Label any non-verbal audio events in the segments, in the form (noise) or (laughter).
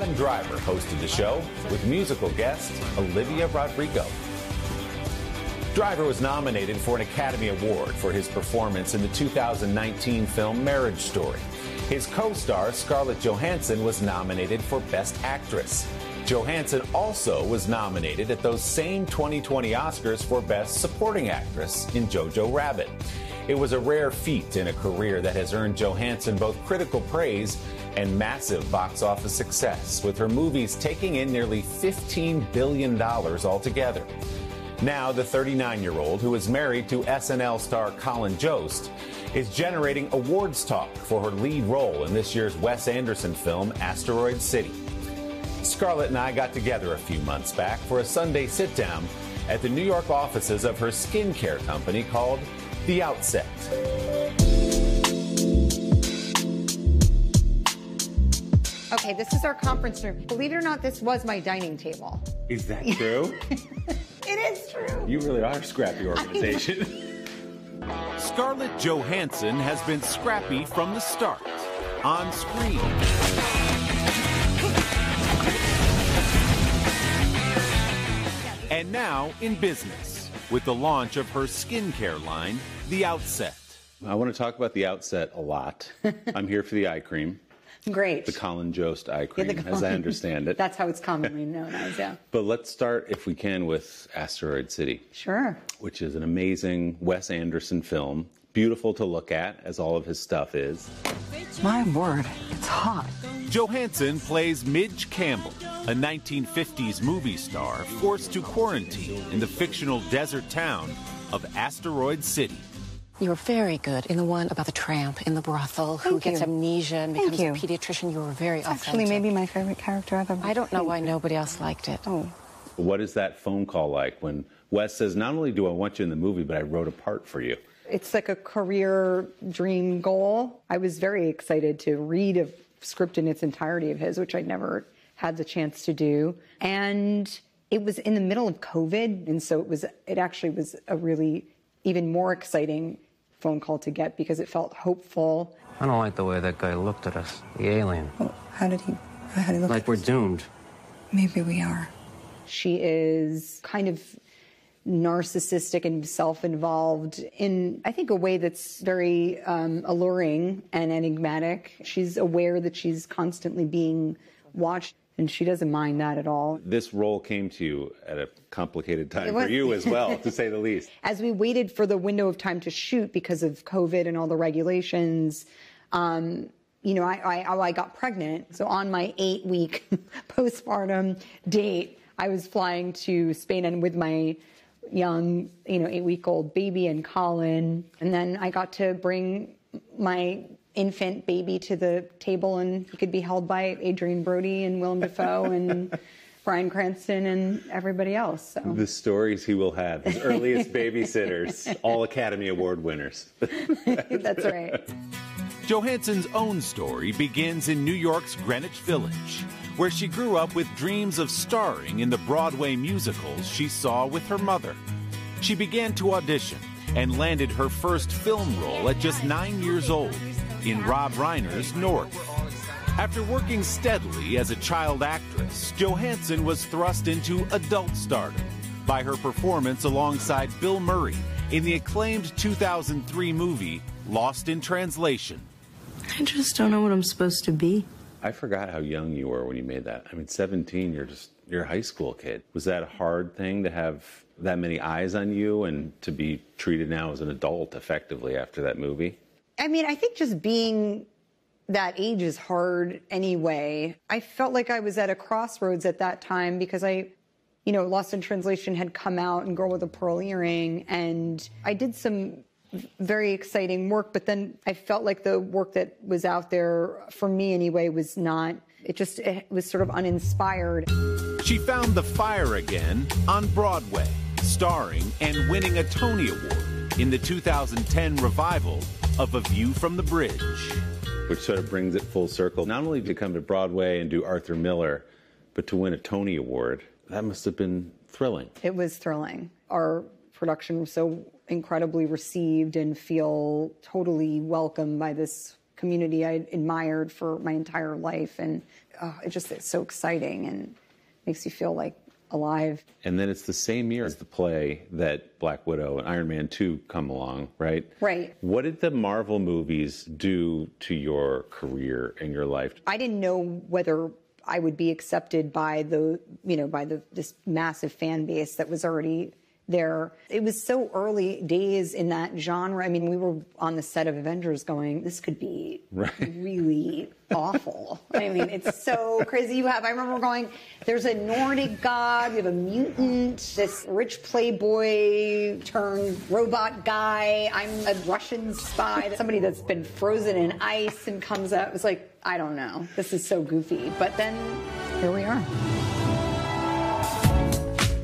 Adam Driver hosted the show with musical guest Olivia Rodrigo. Driver was nominated for an Academy Award for his performance in the 2019 film Marriage Story. His co star, Scarlett Johansson, was nominated for Best Actress. Johansson also was nominated at those same 2020 Oscars for Best Supporting Actress in Jojo Rabbit. It was a rare feat in a career that has earned Johansson both critical praise and massive box office success, with her movies taking in nearly $15 billion altogether. Now, the 39 year old, who is married to SNL star Colin Jost, is generating awards talk for her lead role in this year's Wes Anderson film, Asteroid City. Scarlett and I got together a few months back for a Sunday sit down at the New York offices of her skincare company called The Outset. Okay, this is our conference room. Believe it or not, this was my dining table. Is that true? (laughs) It is true. you really are a scrappy organization. (laughs) Scarlett Johansson has been scrappy from the start, on screen. And now in business, with the launch of her skincare line, The Outset. I want to talk about The Outset a lot. (laughs) I'm here for the eye cream, Great. the Colin Jost eye cream, the as I understand it. (laughs) That's how it's commonly known as, yeah. But let's start, if we can, with Asteroid City. Sure. which is an amazing Wes Anderson film. Beautiful to look at, as all of his stuff is. My word, it's hot. Johansson plays Midge Campbell, a 1950s movie star forced to quarantine in the fictional desert town of Asteroid City. You were very good in the one about the tramp in the brothel who Thank gets amnesia and Thank becomes a pediatrician. You were very Actually, authentic. maybe my favorite character I've ever I don't know why nobody else liked it. Oh, What is that phone call like when Wes says, Not only do I want you in the movie, but I wrote a part for you? It's like a career dream goal. I was very excited to read a script in its entirety of his, which I'd never had the chance to do. And it was in the middle of COVID, and so it was it actually was a really even more exciting phone call to get because it felt hopeful. I don't like the way that guy looked at us, the alien. well, how did he? How did he look? Like we're doomed. Maybe we are. She is kind of narcissistic and self-involved in i think a way that's very um, alluring and enigmatic she's aware that she's constantly being watched and she doesn't mind that at all This role came to you at a complicated time It for you as well, (laughs) to say the least. as we waited for the window of time to shoot because of covid and all the regulations um, you know I, I, I got pregnant so on my eight week (laughs) postpartum date i was flying to spain and with my young, you know, eight week old baby and Colin. And then I got to bring my infant baby to the table and he could be held by Adrien Brody and Willem Dafoe and (laughs) Bryan Cranston and everybody else. So The stories he will have, his earliest (laughs) babysitters, all Academy Award winners. (laughs) that's right. Johansson's own story begins in New York's Greenwich Village, where she grew up with dreams of starring in the Broadway musicals she saw with her mother. She began to audition and landed her first film role at just nine years old in Rob Reiner's North. After working steadily as a child actress, Johansson was thrust into adult stardom by her performance alongside Bill Murray in the acclaimed 2003 movie Lost in Translation. I just don't know what I'm supposed to be. I forgot how young you were when you made that. I mean, 17, you're just, you're a high school kid. Was that a hard thing to have that many eyes on you and to be treated now as an adult effectively after that movie? I mean, I think just being that age is hard anyway. I felt like I was at a crossroads at that time because I, you know, Lost in Translation had come out and Girl with a Pearl Earring, and I did some very exciting work, but then I felt like the work that was out there, for me anyway, was not, it just it was sort of uninspired. She found the fire again on Broadway, starring and winning a Tony Award in the 2010 revival of A View from the Bridge. Which sort of brings it full circle. Not only to come to Broadway and do Arthur Miller, but to win a Tony Award. That must have been thrilling. It was thrilling. Our production was so incredibly received and feel totally welcomed by this community I admired for my entire life, and uh, it just it's so exciting and makes you feel like alive. And then it's the same year as the play that Black Widow and Iron Man 2 come along, right? Right. What did the Marvel movies do to your career and your life? I didn't know whether I would be accepted by the, you know, by the this massive fan base that was already there. It was so early days in that genre. I mean, we were on the set of Avengers going, this could be Right. (laughs) really awful. I mean, it's so crazy. You have, I remember going, there's a Nordic god, we have a mutant, this rich playboy turned robot guy. I'm a Russian spy, somebody that's been frozen in ice and comes out. It was like, I don't know. This is so goofy. But then here we are.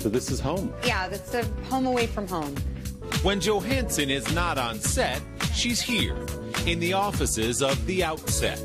So this is home. Yeah, that's a home away from home. When Johansson is not on set, she's here in the offices of The Outset,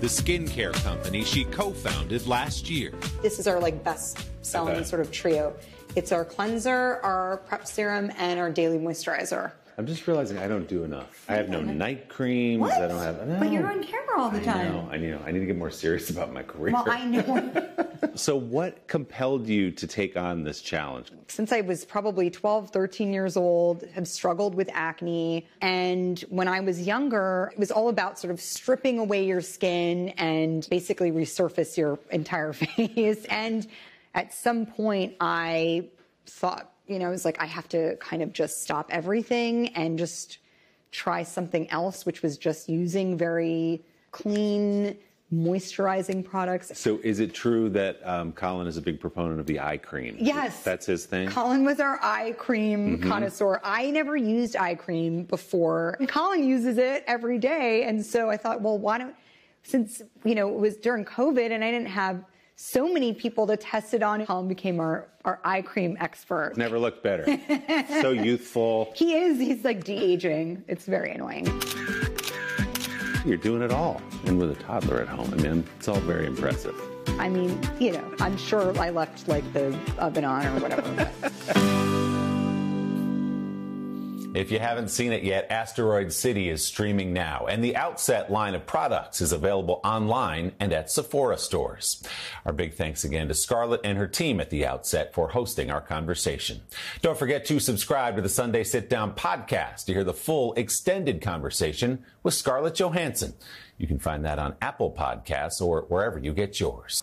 the skincare company she co founded last year. This is our like best selling Okay. sort of trio. It's our cleanser, our prep serum, and our daily moisturizer. I'm just realizing I don't do enough. I have no night creams. I don't have. But you're on camera all the time. I time. know. I know. I need to get more serious about my career. Well, I know. (laughs) So, what compelled you to take on this challenge? Since I was probably 12, 13 years old, have struggled with acne. And when I was younger, it was all about sort of stripping away your skin and basically resurface your entire (laughs) face. And at some point, I thought, you know, it was like, I have to kind of just stop everything and just try something else, which was just using very clean, moisturizing products. So, is it true that um, Colin is a big proponent of the eye cream? Yes. That's his thing? Colin was our eye cream connoisseur. I never used eye cream before. Colin uses it every day. And so I thought, well, why don't, since, you know, it was during COVID and I didn't have so many people to test it on, Colin became our, our eye cream expert. Never looked better. (laughs) so youthful. He is, he's like de-aging. It's very annoying. You're doing it all. And with a toddler at home, I mean, it's all very impressive. I mean, you know, I'm sure I left like the oven on or whatever. (laughs) If you haven't seen it yet, Asteroid City is streaming now, and the Outset line of products is available online and at Sephora stores. Our big thanks again to Scarlett and her team at the Outset for hosting our conversation. Don't forget to subscribe to the Sunday Sit Down podcast to hear the full extended conversation with Scarlett Johansson. You can find that on Apple Podcasts or wherever you get yours.